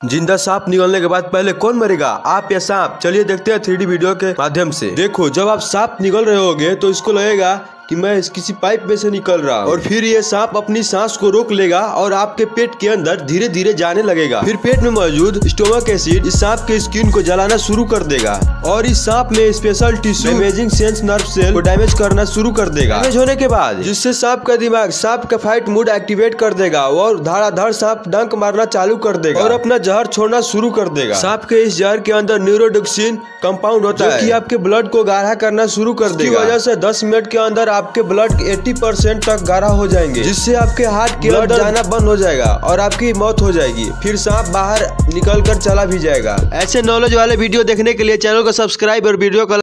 ज़िंदा सांप निकलने के बाद पहले कौन मरेगा? आप या सांप? चलिए देखते हैं थ्री वीडियो के माध्यम से। देखो, जब आप सांप निकल रहे होगे तो इसको लगेगा कि मैं इस किसी पाइप में से निकल रहा हूँ। और फिर ये सांप अपनी सांस को रोक लेगा और आपके पेट के अंदर धीरे धीरे जाने लगेगा। फिर पेट में मौजूद स्टोमक एसिड इस सांप के स्किन को जलाना शुरू कर देगा और इस सांप में special tissue imaging sense nerve cell को डैमेज करना शुरू कर देगा। डैमेज होने के बाद जिससे सांप का दिमाग सांप का फाइट मूड एक्टिवेट कर देगा और धाड़ाधड़ सांप डंक मारना चालू कर देगा। और अपना जहर छोड़ना शुरू कर देगा। सांप के इस जहर के अंदर न्यूरोडोक्सिन कंपाउंड होता है कि आपके ब्लड को गाढ़ा करना शुरू कर देगा। वजह से 10 मिनट के अंदर आपके ब्लड 80 परसेंट तक गाढ़ा हो जाएँगे जिससे आपके हार्ट के ब्लड जाना बंद हो जाएगा और आपकी मौत हो जाएगी। फिर सांप बाहर निकल कर चला भी जाएगा। ऐसे नॉलेज वाले वीडियो देखने के लिए चैनल को सब्सक्राइब और वीडियो को